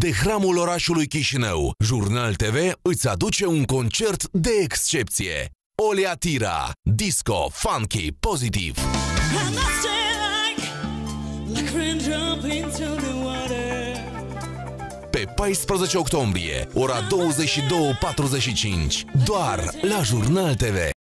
de hramul orașului Chișinău. Jurnal TV îți aduce un concert de excepție. Oleatira, disco, funky, pozitiv. Pe 14 octombrie, ora 22.45, doar la Jurnal TV.